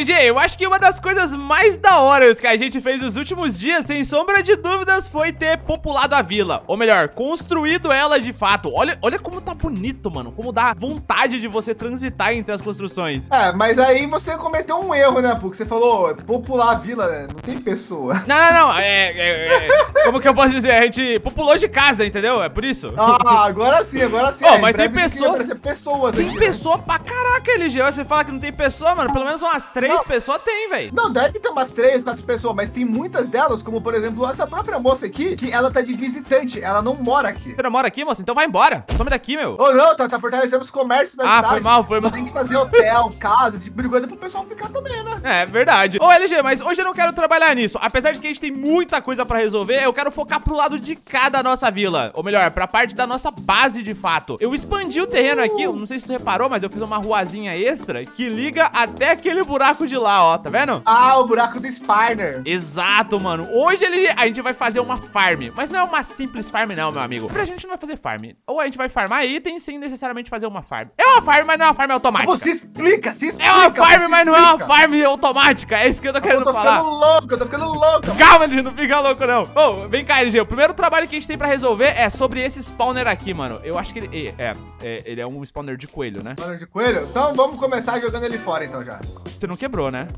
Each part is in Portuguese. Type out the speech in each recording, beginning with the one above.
LG, eu acho que uma das coisas mais da hora que a gente fez nos últimos dias, sem sombra de dúvidas, foi ter populado a vila. Ou melhor, construído ela de fato. Olha, olha como tá bonito, mano. Como dá vontade de você transitar entre as construções. É, mas aí você cometeu um erro, né, Porque você falou popular a vila, né? Não tem pessoa. Não, não, não. É, é, é, como que eu posso dizer? A gente populou de casa, entendeu? É por isso. Ah, agora sim, agora sim. Oh, mas tem pessoa... pessoas Tem aqui, né? pessoa né? pra caraca, LG. Você fala que não tem pessoa, mano. Pelo menos umas três não. pessoas tem, velho. Não, deve ter umas três, quatro pessoas, mas tem muitas delas, como por exemplo, essa própria moça aqui, que ela tá de visitante. Ela não mora aqui. Você não mora aqui, moça? Então vai embora. Some daqui, meu. Ô, oh, não, tá, tá fortalecendo os comércios da ah, cidade. Ah, foi mal, foi mal. Tem que fazer hotel, casa, esse tipo pro pessoal ficar também, né? É, verdade. Ô, LG, mas hoje eu não quero trabalhar nisso. Apesar de que a gente tem muita coisa pra resolver, eu quero focar pro lado de cada nossa vila. Ou melhor, pra parte da nossa base de fato. Eu expandi o terreno aqui, não sei se tu reparou, mas eu fiz uma ruazinha extra que liga até aquele buraco de lá, ó. Tá vendo? Ah, o buraco do Spiner. Exato, mano. Hoje ele, a gente vai fazer uma farm. Mas não é uma simples farm, não, meu amigo. Pra gente não vai fazer farm. Ou a gente vai farmar itens sem necessariamente fazer uma farm. É uma farm, mas não é uma farm automática. Você explica, se explica. É uma farm, mas não é uma farm automática. É isso que eu tô querendo falar. Eu tô ficando louco, eu tô ficando louco. Calma, LG, não fica louco, não. Oh, vem cá, LG. O primeiro trabalho que a gente tem pra resolver é sobre esse spawner aqui, mano. Eu acho que ele... É, é ele é um spawner de coelho, né? Spawner de coelho? Então vamos começar jogando ele fora, então, já. Você não quebrou, né?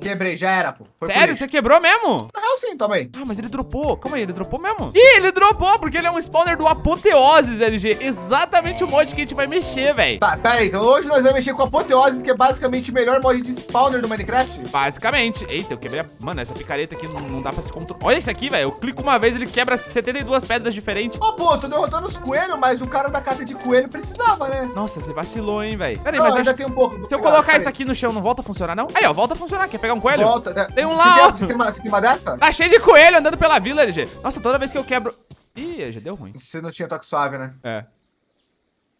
Quebrei, já era, pô. Foi Sério? Você quebrou mesmo? Sim, aí. Ah, mas ele dropou. Calma aí, ele dropou mesmo? Ih, ele dropou, porque ele é um spawner do Apoteoses, LG. Exatamente o mod que a gente vai mexer, velho. Tá, pera aí. Então hoje nós vamos mexer com Apoteoses, que é basicamente o melhor mod de spawner do Minecraft? Basicamente. Eita, eu quebrei a... Mano, essa picareta aqui não, não dá pra se controlar. Olha isso aqui, velho. Eu clico uma vez, ele quebra 72 pedras diferentes. Ô, oh, pô, tô derrotando os coelhos, mas o cara da casa de coelho precisava, né? Nossa, você vacilou, hein, velho. Pera aí, não, mas ainda acho... tem um pouco. Se eu colocar isso aqui no chão, não volta a funcionar, não? Aí, ó, volta a funcionar. Quer pegar um coelho? Volta. É, tem um lá, ó. Você tem, uma, você tem uma dessa? Tá cheio de coelho andando pela vila, LG. Nossa, toda vez que eu quebro... Ih, já deu ruim. Você não tinha toque suave, né? É.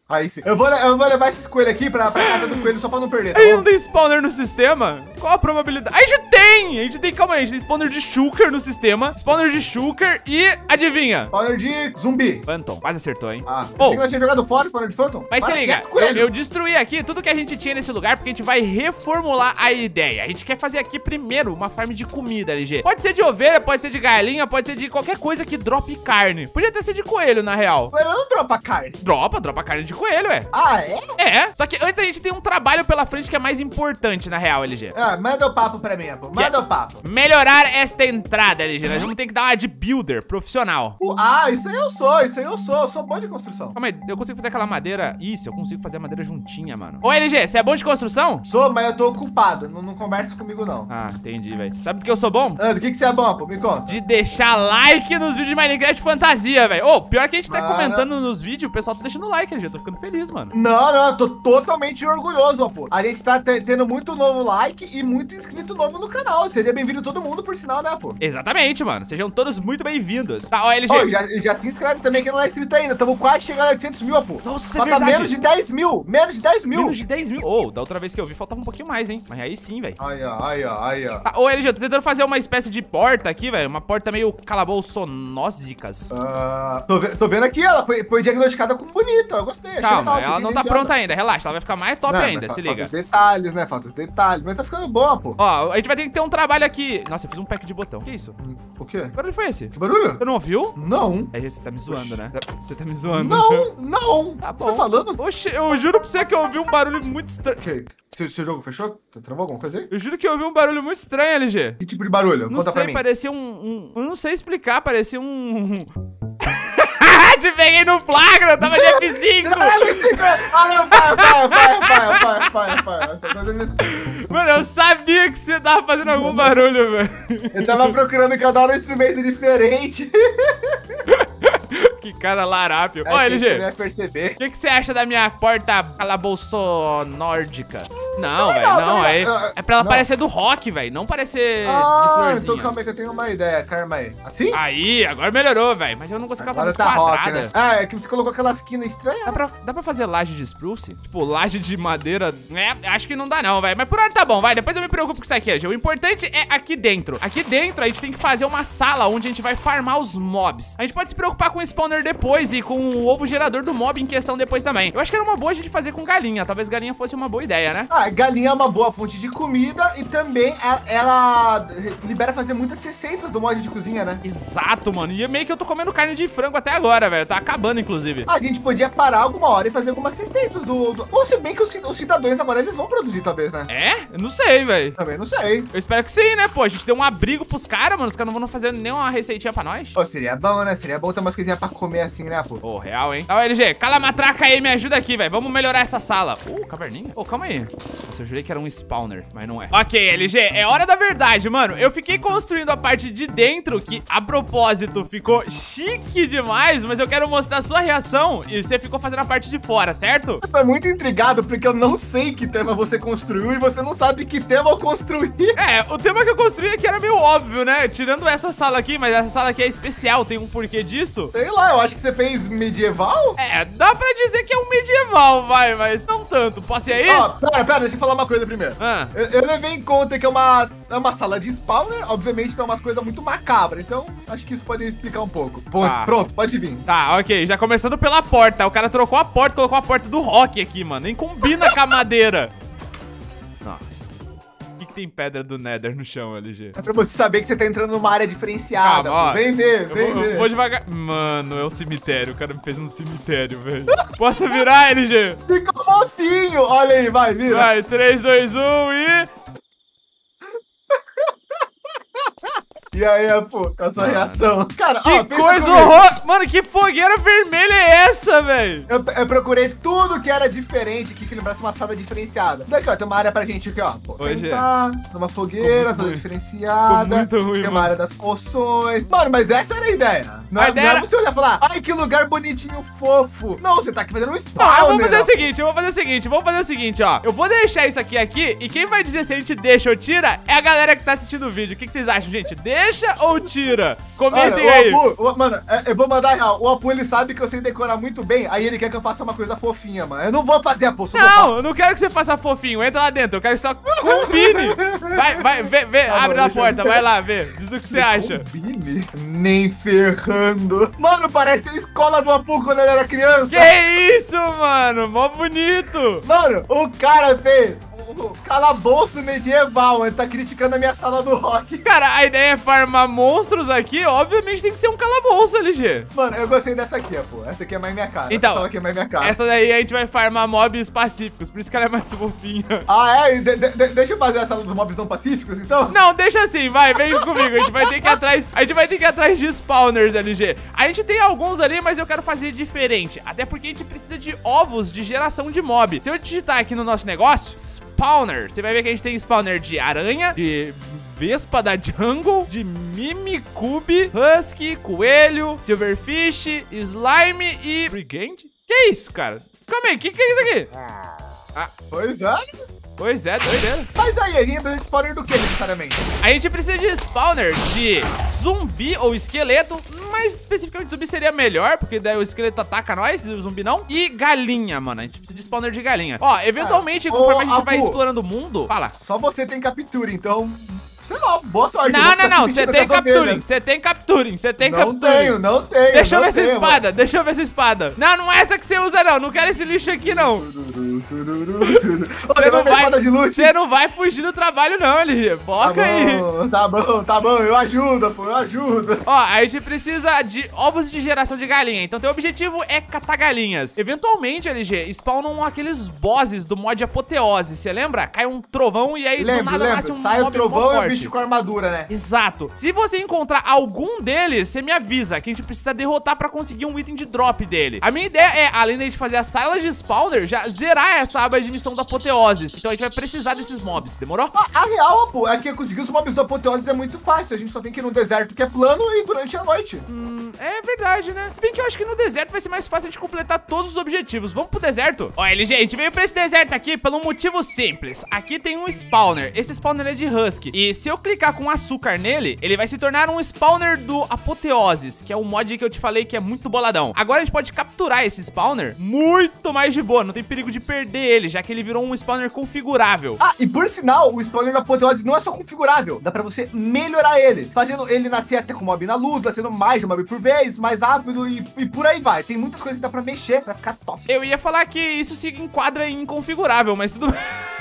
Aí sim. Eu vou, eu vou levar esses coelhos aqui pra, pra casa do coelho só pra não perder, tá não tem spawner no sistema? Qual a probabilidade? A gente tem! A gente tem, calma aí, a gente tem spawner de shulker no sistema, spawner de shulker e, adivinha? Spawner de zumbi. Phantom. Quase acertou, hein? Ah, oh. nós tinha jogado fora o spawner de Phantom? Mas se liga, eu, eu, destruí aqui tudo que a gente tinha nesse lugar porque a gente vai reformular a ideia. A gente quer fazer aqui primeiro uma farm de comida, LG. Pode ser de ovelha, pode ser de galinha, pode ser de qualquer coisa que drope carne. Podia até ser de coelho, na real. Coelho não dropa carne. Dropa, dropa carne de coelho, é. Ah, ah, é? É. Só que antes a gente tem um trabalho pela frente que é mais importante, na real, LG. Manda o papo pra mim, pô. Manda o papo. Melhorar esta entrada, LG. Nós vamos ter que dar uma de builder profissional. ah, isso aí eu sou, isso aí eu sou. Eu sou bom de construção. Calma aí, eu consigo fazer aquela madeira. Isso, eu consigo fazer a madeira juntinha, mano. Ô, LG, você é bom de construção? Sou, mas eu tô ocupado. Não, não conversa comigo, não. Ah, entendi, velho. Sabe do que eu sou bom? Ah, do que, que você é bom, pô? Me conta. De deixar like nos vídeos de Minecraft Fantasia, velho. Ô, pior que a gente tá Mano. comentando nos vídeos, o pessoal tá deixando like, LG. Eu tô ficando feliz, mano. Não, não, eu tô totalmente orgulhoso, pô. A gente tá tendo muito novo like e muito inscrito novo no canal. Seria bem-vindo todo mundo, por sinal, né, pô? Exatamente, mano. Sejam todos muito bem-vindos. Tá, ó, LG. Oh, já, já, se inscreve também que não é inscrito ainda. Tamo quase chegando a 800 mil, pô. Nossa, Falta é verdade. menos de 10 mil. Menos de 10 mil. Menos de 10 mil. Ô, oh, da outra vez que eu vi, faltava um pouquinho mais, hein? Mas aí sim, velho. Aí, ó, aí, ó. Tá, ô, LG, eu tô tentando fazer uma espécie de porta aqui, velho. Uma porta meio calabouçonósicas. Uh, tô, tô, vendo aqui, ela foi, foi diagnosticada como bonita. Eu gostei. Calma, ela não tá pronta ainda. Relaxa, ela vai ficar mais top não, ainda, se liga. Falta os detalhes, né? Falta os detalhes. Mas tá ficando boa, pô. Ó, a gente vai ter que ter um trabalho aqui. Nossa, eu fiz um pack de botão. Que isso? O quê? Que barulho foi esse? Que barulho? Você não ouviu? Não. É, você tá me zoando, Oxi. né? Você tá me zoando. Não, não. Tá bom. Você tá falando? Oxe, eu juro pra você que eu ouvi um barulho muito estranho. Que? Seu, seu jogo fechou? Travou alguma coisa aí? Eu juro que eu ouvi um barulho muito estranho, LG. Que tipo de barulho? Não Conta sei, pra mim. parecia um, um... Eu não sei explicar, parecia um... Te peguei no flagra, tava de F5. Ah, não, vai, vai, vai, vai, vai, vai, vai. Mano, eu sabia que você tava fazendo algum barulho, velho. Eu tava procurando cada hora um instrumento diferente. que cara larápio. Ó, LG. Você vai perceber. O que, que você acha da minha porta calabouço nórdica? Não, velho, não. não é, é pra ela não. parecer do rock, velho. Não parecer ah, então calma aí que eu tenho uma ideia. Calma aí. Assim? Aí, agora melhorou, velho. Mas eu não consigo Agora tá rock, né? Ah, é que você colocou aquela esquina estranha. Dá pra, dá pra fazer laje de spruce? Tipo, laje de madeira. É, acho que não dá não, velho. Mas por hora tá bom, vai. Depois eu me preocupo com isso aqui, LG. O importante é aqui dentro. Aqui dentro a gente tem que fazer uma sala onde a gente vai farmar os mobs. A gente pode se preocupar com o spawner depois e com o ovo gerador do mob em questão depois também. Eu acho que era uma boa a gente fazer com galinha. Talvez galinha fosse uma boa ideia, né? Ah, Ah, galinha é uma boa fonte de comida e também ela, ela libera fazer muitas receitas do mod de cozinha, né? Exato, mano. E é meio que eu tô comendo carne de frango até agora, velho. Tá acabando, inclusive. A gente podia parar alguma hora e fazer algumas receitas do... do... Ou se bem que os, os cidadãos agora eles vão produzir, talvez, né? É? Eu não sei, velho. Também não sei. Eu espero que sim, né, pô? A gente deu um abrigo pros caras, mano. Os caras não vão fazer nenhuma receitinha pra nós. Pô, seria bom, né? Seria bom ter umas coisinhas pra comer assim, né, pô? Ô, real, hein? Tá, LG, cala a matraca aí, me ajuda aqui, velho. Vamos melhorar essa sala. Uh, caverninha. Ô, calma aí. Nossa, eu jurei que era um spawner, mas não é. Ok, LG, é hora da verdade, mano. Eu fiquei construindo a parte de dentro, que, a propósito, ficou chique demais, mas eu quero mostrar a sua reação e você ficou fazendo a parte de fora, certo? Eu tô muito intrigado, porque eu não sei que tema você construiu e você não sabe que tema eu construí. É, o tema que eu construí aqui era meio óbvio, né? Tirando essa sala aqui, mas essa sala aqui é especial, tem um porquê disso. Sei lá, eu acho que você fez medieval? É, dá pra dizer que é um medieval, vai, mas não tanto. Posso ir aí? Ó, pera, pera, deixa eu falar uma coisa primeiro. Ah. Eu, eu levei em conta que é uma, é uma sala de spawner, obviamente tem umas coisas muito macabras, então acho que isso pode explicar um pouco. Ponto, Tá. Pronto, pode vir. Tá, ok. Já começando pela porta. O cara trocou a porta, colocou a porta do rock aqui, mano. Nem combina com a madeira. Que, tem pedra do Nether no chão, LG? É pra você saber que você tá entrando numa área diferenciada. Calma, ó. Vem ver, vem vou, eu ver. vou devagar. Mano, é um cemitério. O cara me fez um cemitério, velho. Posso virar, LG? Ficou fofinho. Olha aí, vai, vira. Vai, 3, 2, 1 e. E aí, pô, com a sua reação. Cara, Que ó, coisa comigo. horror! Mano, que fogueira vermelha é essa, velho? Eu, eu procurei tudo que era diferente aqui, que lembrasse uma sala diferenciada. Daqui, ó, tem uma área pra gente aqui, ó. Pô, Hoje é. sentar, numa fogueira, toda diferenciada. muito ruim, Tem mano. uma área das poções. Mano, mas essa era a ideia. Não, A é- ideia não era- é você olhar e falar, ai, que lugar bonitinho, fofo. Não, você tá aqui fazendo um Ó, spawner. eu vou fazer o seguinte, eu vou fazer o seguinte, vamos fazer o seguinte, ó. Eu vou deixar isso aqui aqui e quem vai dizer se a gente deixa ou tira é a galera que tá assistindo o vídeo. O que, que vocês acham, gente? Deixa ou tira? Comentem aí. Apu, o- mano, é, eu vou mandar real. O Apu, ele sabe que eu sei decorar muito bem, aí ele quer que eu faça uma coisa fofinha, mano. Eu não vou fazer, Apu, Não, eu não quero que você faça fofinho. Entra lá dentro. Eu quero que só combine. Vai, vai, vê, vê. Tá bom, abre a deixa eu- porta, vai lá, vê. Diz o que você acha. Combine? Nem ferrando. Mano, parece a escola do Apu quando ele era criança. Que isso, mano? Mó bonito. Mano, o cara fez calabouço medieval. Ele tá criticando a minha sala do rock. Cara, a ideia é farmar monstros aqui. Obviamente tem que ser um calabouço, LG. Mano, eu gostei dessa aqui, Apu. Essa aqui é mais minha cara. Então, Essa sala aqui é mais minha cara. Essa daí a gente vai farmar mobs pacíficos. Por isso que ela é mais fofinha. Ah, é? De- de- deixa eu fazer a sala dos mobs não pacíficos, então? Não, deixa assim, vai, vem comigo. A gente vai ter que ir atrás. A gente vai ter que ir atrás de spawners, LG. A gente tem alguns ali, mas eu quero fazer diferente. Até porque a gente precisa de ovos de geração de mob. Se eu digitar aqui no nosso negócio, spawner, você vai ver que a gente tem spawner de aranha, de Vespa da Jungle, de Mimikube, Husky, Coelho, Silverfish, Slime e. Brigand? Que isso, cara? Calma aí, que que é isso aqui? Pois é. Pois é, doideira. Mas aí, a gente precisa de spawner do que, necessariamente? A gente precisa de spawner de zumbi ou esqueleto, mas especificamente zumbi seria melhor, porque daí o esqueleto ataca nós e o zumbi não. E galinha, mano. A gente precisa de spawner de galinha. Ó, eventualmente, Ah, conforme ô, a gente vai Apu. explorando o mundo... Fala. Só você tem captura, então... Sei lá, boa sorte. eu Não, não, não. Você tem capturing. Você tem capturing. Você tem Não capturing. tenho, não tenho. Deixa eu não ver essa tenho, espada. Deixa eu ver essa espada. Não, não é essa que você usa, não. Não quero esse lixo aqui, não. mano. Você não, vai você não vai fugir do trabalho, não, LG. Tá Boca aí. bom, tá bom, tá bom. Eu ajudo, pô, eu ajudo. Ó, a gente precisa de ovos de geração de galinha. Então, teu objetivo é catar galinhas. Eventualmente, LG, spawnam aqueles bosses do mod apoteose. Você lembra? Cai um trovão e aí do Lembra, nada lembra. nasce um Sai o trovão e o forte. bicho com armadura, né? Exato. Se você encontrar algum deles, você me avisa que a gente precisa derrotar pra conseguir um item de drop dele. A minha ideia é, além de a gente fazer as salas de spawner, já zerar essa aba de missão da apoteoses. Então a gente vai precisar desses mobs, demorou? A, a real, pô, é que conseguir os mobs do Apoteose é muito fácil. A gente só tem que ir no deserto que é plano e durante a noite. Hum, é verdade, né? Se bem que eu acho que no deserto vai ser mais fácil de completar todos os objetivos. Vamos pro deserto? Ó, LG, a gente veio pra esse deserto aqui pelo motivo simples. Aqui tem um spawner. Esse spawner é de Husky. E se eu clicar com açúcar nele, ele vai se tornar um spawner do Apoteoses, que é o mod que eu te falei que é muito boladão. Agora a gente pode capturar esse spawner muito mais de boa. Não tem perigo de perder ele, já que ele virou um spawner configurável. Ah, e por sinal, o spawner da Apoteose não é só configurável. Dá pra você melhorar ele. Fazendo ele nascer até com mob na luz, nascendo mais de mob por vez, mais rápido e, e por aí vai. Tem muitas coisas que dá pra mexer pra ficar top. Eu ia falar que isso se enquadra em configurável, mas tudo bem.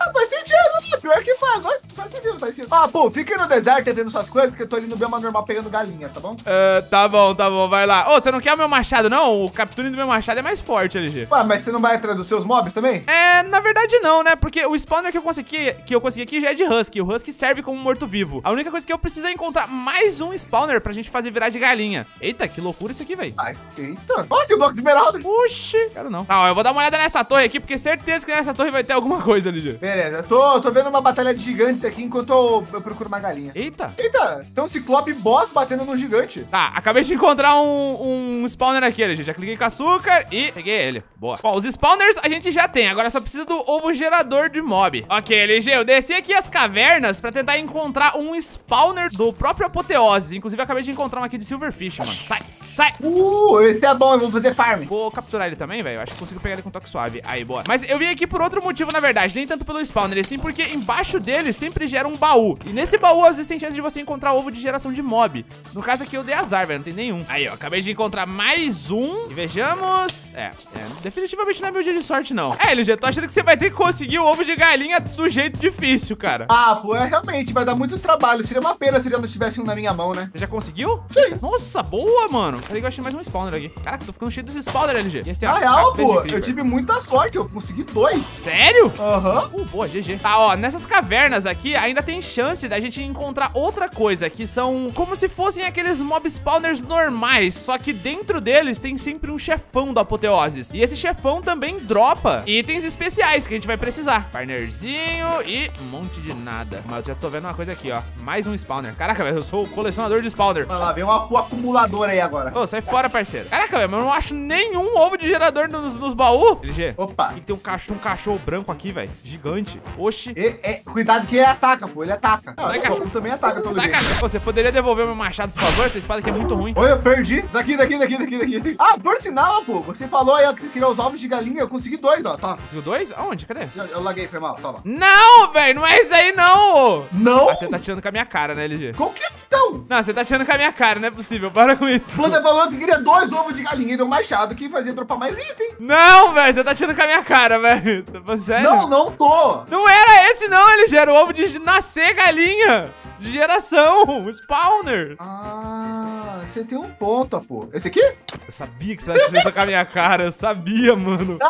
ah, faz sentido, né? Pior que faz. Faz sentido, faz sentido. Ah, pô, fica aí no deserto tentando suas coisas, que eu tô ali no bioma normal pegando galinha, tá bom? Uh, tá bom, tá bom, vai lá. Ô, oh, você não quer o meu machado, não? O capturing do meu machado é mais forte, LG. Ué, mas você não vai atrás dos seus mobs também? É, na verdade não, né? Porque o spawner que eu consegui, que eu consegui aqui já é de Husky. O Husky serve como morto-vivo. A única coisa que eu preciso é encontrar mais um spawner pra gente fazer virar de galinha. Eita, que loucura isso aqui, velho. Ai, eita. Ó, que bloco de esmeralda. Oxi. Quero não. Tá, ó, eu vou dar uma olhada nessa torre aqui, porque certeza que nessa torre vai ter alguma coisa, LG. Beleza, eu tô, tô vendo uma batalha de gigantes aqui enquanto eu, eu procuro uma galinha. Eita. Eita, tem um ciclope boss batendo no gigante. Tá, acabei de encontrar um, um spawner aqui, LG. Já cliquei com açúcar e peguei ele. Boa. Bom, os spawners a gente já tem. Agora só precisa do ovo gerador de mob. Ok, LG, eu desci aqui as cavernas pra tentar encontrar um spawner do próprio apoteose. Inclusive, eu acabei de encontrar um aqui de Silverfish, mano. Sai, sai. Uh, esse é bom, eu vou fazer farm. Vou capturar ele também, velho. Acho que consigo pegar ele com toque suave. Aí, boa. Mas eu vim aqui por outro motivo, na verdade. Nem tanto pelo spawner, e sim porque embaixo dele sempre gera um baú. E nesse baú, às vezes, tem chance de você encontrar ovo de geração de mob. No caso aqui, eu dei azar, velho. Não tem nenhum. Aí, ó. Acabei de encontrar mais um. E vejamos. É, é definitivamente não é meu dia de sorte, não. É, LG, tô achando que você vai ter que conseguir o ovo de galinha do jeito difícil, cara. Ah, pô, é realmente. Vai dar muito trabalho. Seria uma pena se ele não tivesse um na minha mão, né? Você já conseguiu? Sim. Nossa, boa, mano. Que eu achei mais um spawner aqui. Caraca, tô ficando cheio dos spawner, LG. E esse tem ah, real, pô. Eu tive muita sorte. Eu consegui dois. Sério? Aham. Uhum. Uh, boa, GG. Tá, ó, nessas cavernas aqui ainda tem chance da gente encontrar outra coisa, que são como se fossem aqueles mob spawners normais, só que dentro deles tem sempre um chefão do Apoteoses. E esse chefão também dropa itens especiais que a gente vai precisar. Partnerzinho e um monte de nada. Mas já tô vendo uma coisa aqui, ó. Mais um spawner. Caraca, velho, eu sou o colecionador de spawner. Olha lá, vem um acumulador aí agora. Ô, sai fora, parceiro. Caraca, velho, mas eu não acho nenhum ovo de gerador nos, nos baús. LG. Opa. Tem, que tem um cachorro, um cachorro branco aqui, velho. Gigante. Oxi. E, cuidado que ele ataca, pô. Ele ataca. Ah, o cachorro também ataca, pelo jeito. Você poderia devolver meu machado, por favor? Essa espada aqui é muito ruim. Oi, eu perdi. Daqui, daqui, daqui, daqui, daqui. Ah, por sinal, pô. Você falou aí ó, que você queria os ovos de galinha. Eu consegui dois, ó. Tá. Conseguiu dois? Aonde? Cadê? Eu, eu laguei, foi mal. Toma. Não, velho. Não é isso aí, não. Não? Ah, você tá tirando com a minha cara, né, LG? Qual que é, então? Não, você tá tirando com a minha cara. Não é possível. Para com isso. Você falou que queria dois ovos de galinha e deu um machado que fazia dropar mais item. Não, velho. Você tá tirando com a minha cara, velho. Você tá sério? Não, não tô. Não era esse, não. Ele gera o ovo de nascer galinha. De geração. Spawner. Ah, você tem um ponto, pô. Esse aqui? Eu sabia que você ia fazer isso com a minha cara. Eu sabia, mano.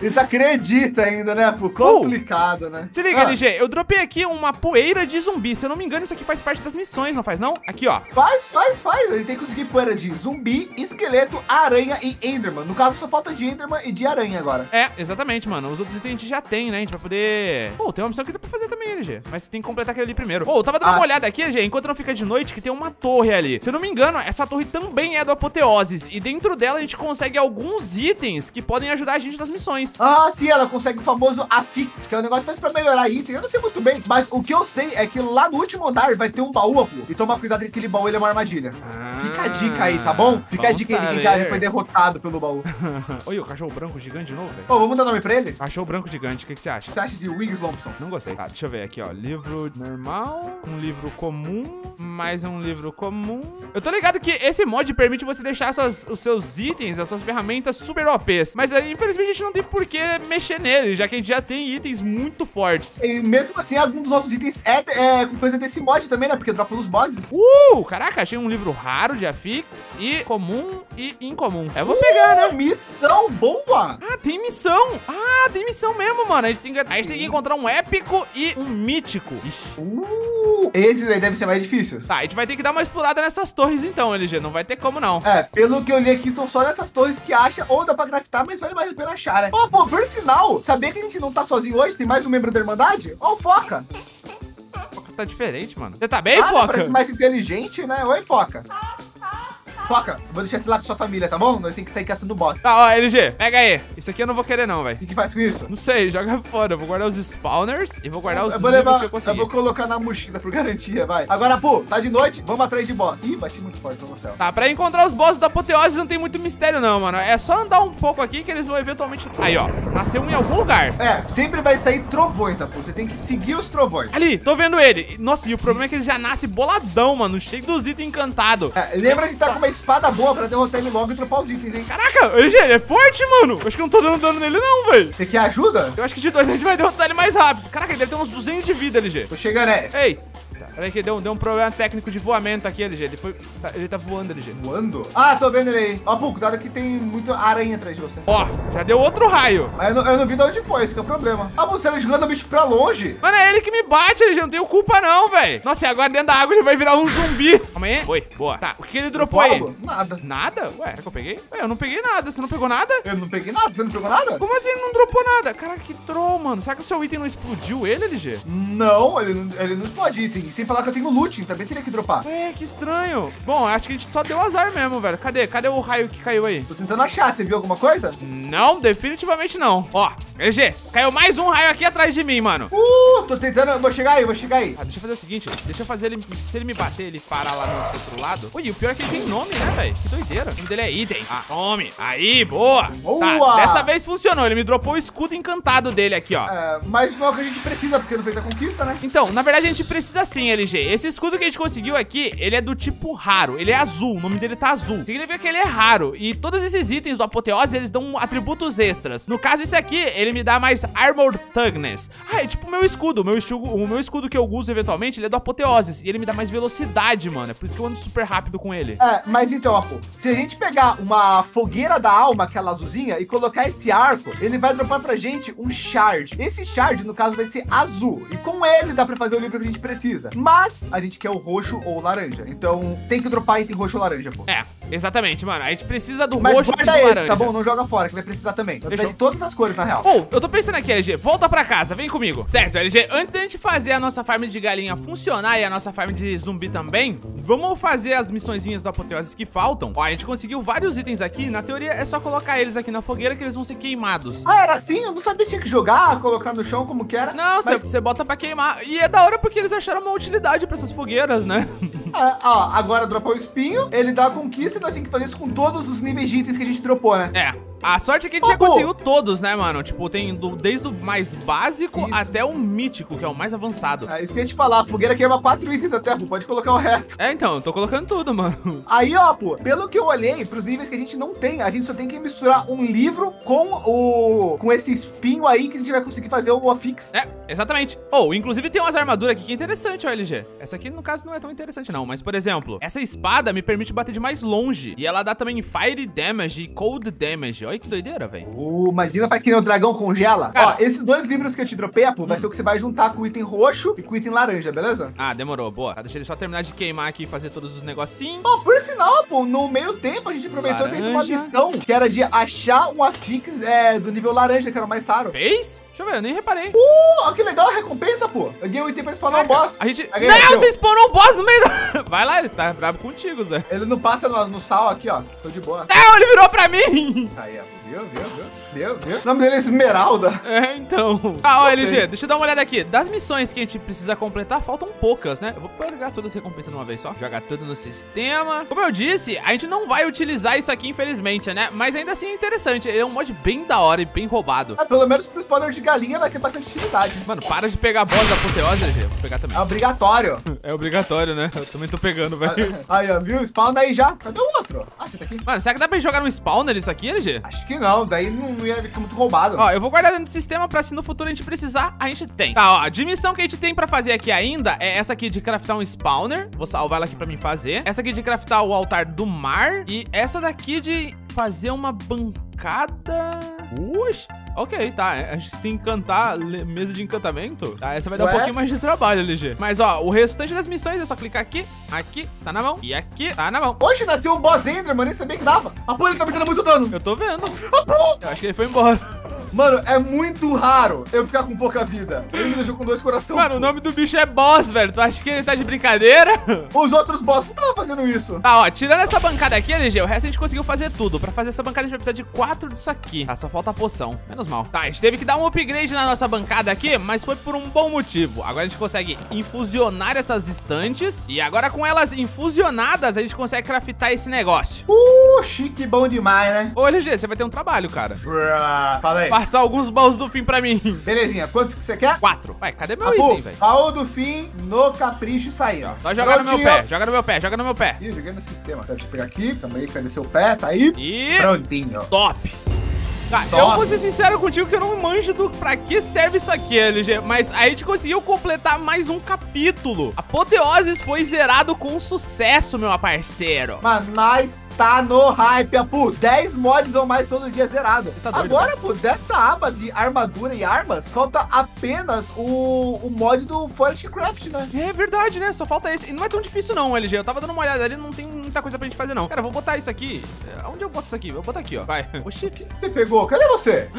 Ele tá acredita ainda, né, pô? Complicado, né? Se liga, ah. LG. Eu dropei aqui uma poeira de zumbi. Se eu não me engano, isso aqui faz parte das missões, não faz, não? Aqui, ó. Faz, faz, faz. Ele tem que conseguir poeira de zumbi, esqueleto, aranha e enderman. No caso, só falta de enderman e de aranha agora. É, exatamente, mano. Os outros itens a gente já tem, né? A gente vai poder... Pô, tem uma missão que dá pra fazer também, LG. Mas tem que completar aquele ali primeiro. Pô, eu tava dando ah, uma olhada aqui, LG, enquanto não fica de noite, que tem uma torre ali. Se eu não me engano, essa torre também é do Apoteoses. E dentro dela a gente consegue alguns itens que podem ajudar a gente nas missões. Ah, sim, ela consegue o famoso Afix, que é um negócio que faz pra melhorar item. Eu não sei muito bem, mas o que eu sei é que lá no último andar vai ter um baú, pô. E toma cuidado que aquele baú ele é uma armadilha. Ah, Fica a dica aí, tá bom? Fica a dica aí que já foi derrotado pelo baú. Olha o cachorro branco gigante de novo, velho. Ô, vamos dar nome pra ele? Cachorro branco gigante, o que, que você acha? Você acha de Wings Lompson? Não gostei. Tá, deixa eu ver aqui, ó. Livro normal, um livro comum, mais um livro comum. Eu tô ligado que esse mod permite você deixar suas, os seus itens, as suas ferramentas super OPs. Mas infelizmente a gente não tem por que mexer nele, já que a gente já tem itens muito fortes. E mesmo assim, alguns dos nossos itens é, é coisa desse mod também, né? Porque dropa nos bosses. Uh! Caraca, achei um livro raro de Afix e comum e incomum. Eu vou uh, pegar, né? Missão boa! Ah, tem missão. Ah, tem missão mesmo, mano. A gente tem que, a gente tem que encontrar um épico e um mítico. Ixi. Uh, esses aí devem ser mais difíceis. Tá, a gente vai ter que dar uma explorada nessas torres então, LG. Não vai ter como não. É, pelo que eu li aqui, são só nessas torres que acha ou dá pra craftar, mas vale mais a pena achar, né? Ô, pô, por sinal, sabia que a gente não tá sozinho hoje? Tem mais um membro da Irmandade? Ó, o Foca. Foca tá diferente, mano. Você tá bem, ah, Foca? Parece mais inteligente, né? Oi, Foca. Foca, vou deixar esse lá com sua família, tá bom? Nós temos que sair caçando boss. Tá, ó, LG, pega aí. Isso aqui eu não vou querer não, velho. O que, que faz com isso? Não sei, joga fora. Eu vou guardar os spawners e vou guardar eu, os eu vou levar, que eu. Eu vou colocar na mochila por garantia, vai. Agora, pô, tá de noite, vamos atrás de boss. Ih, bati muito forte no céu. Tá, pra encontrar os bosses da apoteose não tem muito mistério não, mano. É só andar um pouco aqui que eles vão eventualmente... Aí, ó, nasceu um em algum lugar. É, sempre vai sair trovões, tá, pô. Você tem que seguir os trovões. Ali, tô vendo ele. Nossa, e o problema é que ele já nasce boladão, mano, cheio dos itens encantados. É, lembra de estar com uma espada boa pra derrotar ele logo e dropar os itens, hein? Caraca, LG, ele é forte, mano. Acho que eu não tô dando dano nele não, velho. Você quer ajuda? Eu acho que de dois a gente vai derrotar ele mais rápido. Caraca, ele deve ter uns 200 de vida, LG. Tô chegando, é. Ei, peraí que deu, deu um problema técnico de voamento aqui, LG. Ele, foi, tá, ele tá voando, LG. Voando? Ah, tô vendo ele aí. Ó, Pô, cuidado que tem muita aranha atrás de você. Ó, já deu outro raio. Mas eu não, eu não vi de onde foi, esse que é o problema. Ah, você tá jogando o bicho pra longe. Mano, é ele que me bate, LG. Não tenho culpa não, velho. Nossa, e agora dentro da água ele vai virar um zumbi. Calma aí. Oi, boa. Tá, o que ele dropou aí? Nada. Nada? Ué, será que eu peguei? Ué, eu não peguei nada. Você não pegou nada? Eu não peguei nada, você não pegou nada? Como assim ele não dropou nada? Caraca, que troll, mano. Será que o seu item não explodiu ele, LG? Não, ele não, ele não explode item. E sem falar que eu tenho looting, também teria que dropar. Ué, que estranho. Bom, acho que a gente só deu azar mesmo, velho. Cadê? Cadê o raio que caiu aí? Tô tentando achar, você viu alguma coisa? Não, definitivamente não. Ó, LG, caiu mais um raio aqui atrás de mim, mano. Uh, tô tentando, vou chegar aí, vou chegar aí. Ah, deixa eu fazer o seguinte, deixa eu fazer ele, se ele me bater, ele parar lá no outro lado. Ui, o pior é que ele tem nome, né, velho? Que doideira. O nome dele é Idem. Ah, nome. Aí, boa. Boa. Tá, dessa vez funcionou, ele me dropou o escudo encantado dele aqui, ó. É, mas não é o que a gente precisa, porque não fez a conquista, né? Então, na verdade a gente precisa sim, LG. Esse escudo que a gente conseguiu aqui, ele é do tipo raro. Ele é azul, o nome dele tá azul. Significa que ele é raro. E todos esses itens do Apoteose, eles dão atributos extras. No caso, esse aqui, ele me dá mais Armor Toughness. Ah, é tipo o meu escudo. O meu, escudo. o meu escudo que eu uso eventualmente, ele é do Apoteoses. E ele me dá mais velocidade, mano. É por isso que eu ando super rápido com ele. É, mas então, pô, se a gente pegar uma fogueira da alma, aquela azulzinha, e colocar esse arco, ele vai dropar pra gente um shard. Esse shard, no caso, vai ser azul. E com ele dá pra fazer o livro que a gente precisa. Mas a gente quer o roxo ou o laranja. Então tem que dropar item roxo ou laranja, pô. É, exatamente, mano. A gente precisa do Mas roxo e do guarda esse, laranja. tá bom? Não joga fora, que vai precisar também. Vai precisar de todas as cores, na real. Pô, eu tô pensando aqui, LG, volta pra casa, vem comigo. Certo, LG, antes da gente fazer a nossa farm de galinha funcionar e a nossa farm de zumbi também, vamos fazer as missõezinhas do Apoteoses que faltam. Ó, a gente conseguiu vários itens aqui, na teoria é só colocar eles aqui na fogueira que eles vão ser queimados. Ah, era assim? Eu não sabia se tinha que jogar, colocar no chão como que era. Não, você Mas- bota pra queimar. E é da hora porque eles acharam uma utilidade pra essas fogueiras, né? É, ó, agora dropou o espinho, ele dá a conquista e nós temos que fazer isso com todos os níveis de itens que a gente dropou, né? É. A sorte é que a gente já conseguiu todos, né, mano? Tipo, tem do- desde o mais básico Isso. até o mítico, que é o mais avançado. É isso que eu ia te falar, a fogueira queima quatro itens até, pô, pode colocar o resto. É, então, eu tô colocando tudo, mano. Aí, ó, pô, pelo que eu olhei, pros níveis que a gente não tem, a gente só tem que misturar um livro com o. com esse espinho aí que a gente vai conseguir fazer o afix. É, exatamente. Ou, inclusive tem umas armaduras aqui que é interessante, ó, LG. Essa aqui, no caso, não é tão interessante, não. Mas, por exemplo, essa espada me permite bater de mais longe. E ela dá também Fire Damage e Cold Damage. Olha que doideira, velho. Uh, imagina pra que nem o dragão congela. Cara. Ó, esses dois livros que eu te dropei, pô, vai ser o que você vai juntar com o item roxo e com o item laranja, beleza? Ah, demorou, boa. Tá, deixa ele só terminar de queimar aqui e fazer todos os negocinhos. Pô, por sinal, pô, no meio tempo a gente aproveitou e fez uma Laranja. missão que era de achar um afix é, do nível laranja, que era o mais raro. Fez? Deixa eu ver, eu nem reparei. Pô, que legal a recompensa, pô. Eu ganhei um item pra spawnar um boss. A gente... Não, você spawnou um boss no meio da... Vai lá, ele tá bravo contigo, Zé. Ele não passa no, no sal aqui, ó. Tô de boa. Não, ele virou pra mim. Aí, ó. Viu, viu, viu? Viu? O nome dele é Esmeralda. É, então. Ah, ó. LG, deixa eu dar uma olhada aqui. Das missões que a gente precisa completar, faltam poucas, né? Eu vou pegar todas as recompensas de uma vez só. Jogar tudo no sistema. Como eu disse, a gente não vai utilizar isso aqui, infelizmente, né? Mas ainda assim é interessante. Ele é um mod bem da hora e bem roubado. Ah, pelo menos pro spawner de galinha vai ter bastante utilidade. Mano, para de pegar boss da apoteose, LG. Vou pegar também. É obrigatório. É obrigatório, né? Eu também tô pegando, velho. Aí, ó, viu? Spawn aí já. Cadê o outro? Ah, você tá aqui? Mano, será que dá pra jogar no spawner isso aqui, LG? Acho que não, daí não ia ficar muito roubado. Ó, eu vou guardar dentro do sistema pra se no futuro a gente precisar, a gente tem. Tá, ó, de missão que a gente tem pra fazer aqui ainda é essa aqui de craftar um spawner. Vou salvar ela aqui pra mim fazer. Essa aqui de craftar o altar do mar. E essa daqui de fazer uma bancada... Uxi. Ok, tá. A gente tem que encantar mesa de encantamento. Tá, essa vai dar um Ué? pouquinho mais de trabalho, LG. Mas, ó, o restante das missões é só clicar aqui, aqui, tá na mão. E aqui, tá na mão. Hoje nasceu um boss Enderman, nem sabia que dava. A pô, ele tá me dando muito dano. Eu tô vendo. Ah, pô! Eu acho que ele foi embora. Mano, é muito raro eu ficar com pouca vida. Ele me deixou com dois corações. Mano, o nome do bicho é boss, velho. Tu acha que ele tá de brincadeira? Os outros boss não estavam fazendo isso. Tá, ó, tirando essa bancada aqui, LG, o resto a gente conseguiu fazer tudo. Pra fazer essa bancada a gente vai precisar de quatro disso aqui. Tá, só falta a poção. Menos mal. Tá, a gente teve que dar um upgrade na nossa bancada aqui, mas foi por um bom motivo. Agora a gente consegue infusionar essas estantes. E agora com elas infusionadas, a gente consegue craftar esse negócio. Uh, chique bom demais, né? Ô, LG, você vai ter um trabalho, cara. Brrr, Fala aí. Passar alguns baús do fim pra mim. Belezinha, quantos que você quer? Quatro. Vai, cadê meu Apu, item, velho? baú do fim no capricho e sair, ó. Só jogar no meu pé, joga no meu pé, joga no meu pé. Ih, joguei no sistema. Deixa eu pegar aqui. Aí, cadê seu pé? Tá aí. E... Prontinho. Top. Tá, eu vou ser sincero contigo que eu não manjo do pra que serve isso aqui, LG, mas a gente conseguiu completar mais um capítulo. Apoteoses foi zerado com sucesso, meu parceiro. Mano, mas tá no hype, Apu. 10 mods ou mais todo dia zerado. Tá doido, Agora, pô, dessa aba de armadura e armas, falta apenas o, o mod do Forest Craft, né? É verdade, né? Só falta esse. E não é tão difícil não, LG. Eu tava dando uma olhada ali, não tem muita coisa pra gente fazer não. Cara, eu vou botar isso aqui. É, Onde eu boto isso aqui? Eu vou botar aqui, ó. Vai. Oxi, O que que você pegou? Cadê você?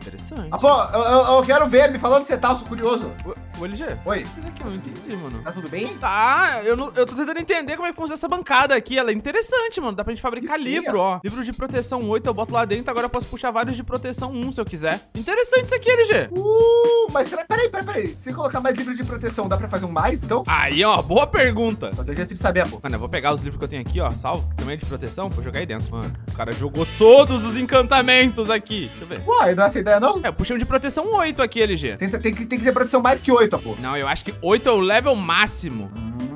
interessante. Apu, eu, eu, eu quero ver, me falando onde você tá, eu sou curioso. O, o LG? Oi, Isso aqui eu não entendi, mano. tá tudo bem? Tá, eu, não- eu tô tentando entender como é que funciona essa bancada aqui. Ela é interessante, mano. Dá pra gente fabricar Sim, livro, ó. Livro de proteção 8, eu boto lá dentro. Agora eu posso puxar vários de proteção 1, se eu quiser. Interessante isso aqui, LG. Uh, mas será, peraí, peraí, peraí. Se colocar mais livros de proteção, dá pra fazer um mais, então? Aí, ó, boa pergunta. Só tem jeito de saber, Apu. Mano, eu vou pegar os livros que eu tenho aqui, ó, salvo, que também é de proteção, vou jogar aí dentro. Mano, o cara jogou todos os encantamentos aqui. Deixa eu ver. Uai, não é essa ideia, não? É, puxei um de proteção 8 aqui, LG. Tem, tem, que, tem que ser proteção mais que 8, Apu. Não, eu acho que 8 é o level máximo. Hum.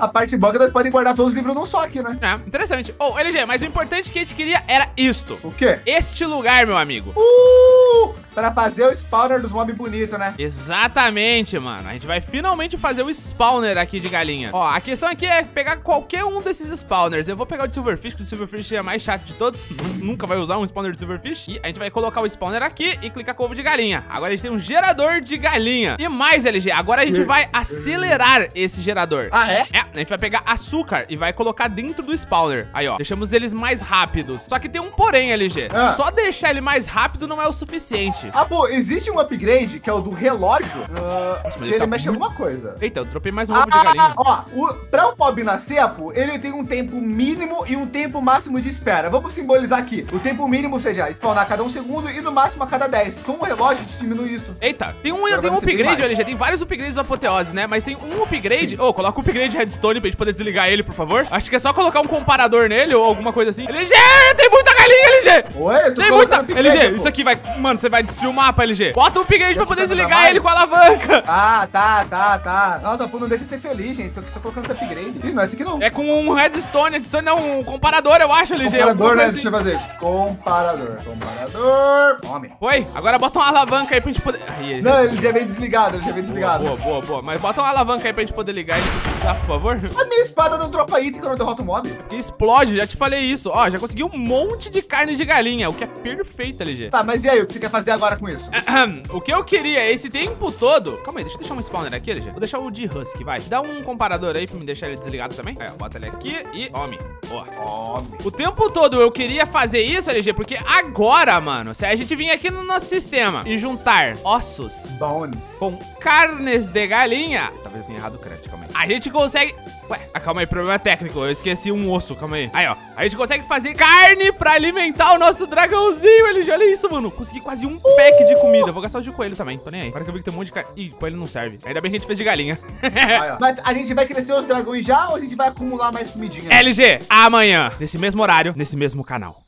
A parte boa é que nós podemos guardar todos os livros num só aqui, né? É, interessante. Ô, LG, mas o importante que a gente queria era isto. O quê? Este lugar, meu amigo. Uh! Pra fazer o spawner dos mobs bonito, né? Exatamente, mano. A gente vai finalmente fazer o spawner aqui de galinha. Ó, a questão aqui é pegar qualquer um desses spawners. Eu vou pegar o de Silverfish, que o de Silverfish é mais chato de todos. Nunca vai usar um spawner de Silverfish. E a gente vai colocar o spawner aqui e clicar com ovo de galinha. Agora a gente tem um gerador de galinha. E mais, LG, agora a gente vai acelerar esse gerador. Ah, é? É, a gente vai pegar açúcar e vai colocar dentro do spawner. Aí, ó, deixamos eles mais rápidos. Só que tem um porém, LG. Ah. Só deixar ele mais rápido não é o suficiente. Ah, pô, existe um upgrade que é o do relógio. ah, mas que ele ele tá mexe muito- alguma coisa. Eita, eu dropei mais um ovo de galinha. Ah, ó, o, pra o mob nascer, pô, ele tem um tempo mínimo e um tempo máximo de espera. Vamos simbolizar aqui. O tempo mínimo, ou seja, spawnar a cada um segundo e no máximo a cada 10. Com o relógio, a gente diminui isso. Eita, tem um, Agora tem um upgrade. LG, tem vários upgrades do Apoteose, né? Mas tem um upgrade. Ô, coloca o upgrade de Redstone pra gente poder desligar ele, por favor. Acho que é só colocar um comparador nele ou alguma coisa assim. LG, tem muita galinha, LG! Oi, eu tô Tem muita. LG, pô. isso aqui vai. Mano, você vai destruir o mapa, LG. Bota um upgrade pra poder desligar ele com a alavanca. Ah, tá, tá, tá. Não, Tapu, não deixa eu ser feliz, gente. Tô só colocando esse upgrade. Ih, não é esse aqui não. É com um Redstone, Redstone não, um comparador, eu acho, LG. Comparador, né? coisa Deixa eu fazer. Comparador. Comparador. Homem. Oi, agora bota uma alavanca aí pra gente poder. Aí, ele Não, ele já vem desligado, ele já vem desligado. Boa, boa, boa. Mas bota uma alavanca aí pra gente poder ligar ele se precisar, por favor. A minha espada não dropa item quando eu derroto o mob. Explode, já te falei isso. Ó, já consegui um monte de carne de galinha, o que é perfeito, LG. Tá, mas e aí, o que você quer fazer agora com isso? O que eu queria esse tempo todo. Calma aí, deixa eu deixar um spawner aqui, LG. Vou deixar o de Husky, vai. Dá um comparador aí pra me deixar ele desligado também. Aí, ó, bota ele aqui e tome. Boa. Homem. O tempo todo eu queria fazer isso, LG, porque agora, mano, se a gente vir aqui no nosso sistema e juntar ossos Bones. com carnes de galinha. Talvez eu tenha errado o crédito, calma aí. A gente consegue. Ué, ah, calma aí, problema técnico. Eu esqueci um osso, calma aí. Aí, ó. A gente consegue fazer carne pra alimentar o nosso dragãozinho, LG. Olha isso, mano. Consegui quase um pack de comida. Vou gastar o de coelho também, tô nem aí. Agora que eu vi que tem um monte de carne. Ih, coelho não serve. Ainda bem que a gente fez de galinha. Aí. Mas a gente vai crescer os dragões já ou a gente vai acumular mais comidinha? LG, amanhã, nesse mesmo horário, nesse mesmo canal.